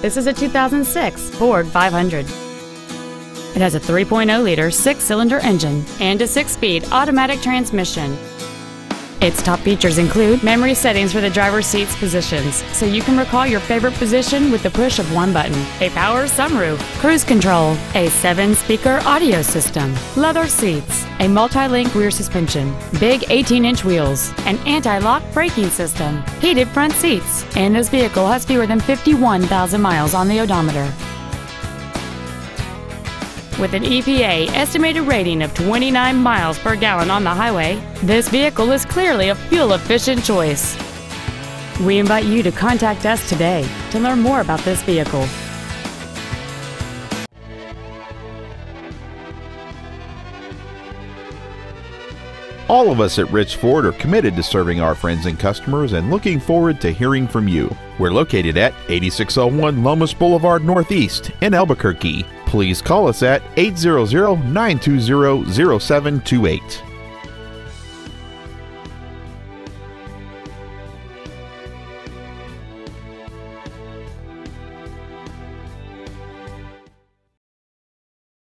This is a 2006 Ford 500. It has a 3.0 liter six cylinder engine and a six speed automatic transmission. Its top features include memory settings for the driver's seat's positions, so you can recall your favorite position with the push of one button, a power sunroof, cruise control, a seven speaker audio system, leather seats, a multi link rear suspension, big 18 inch wheels, an anti lock braking system, heated front seats, and this vehicle has fewer than 51,000 miles on the odometer. With an EPA estimated rating of 29 miles per gallon on the highway, this vehicle is clearly a fuel efficient choice. We invite you to contact us today to learn more about this vehicle. All of us at Rich Ford are committed to serving our friends and customers and looking forward to hearing from you. We're located at 8601 Lomas Boulevard Northeast in Albuquerque. Please call us at 800 920 0728.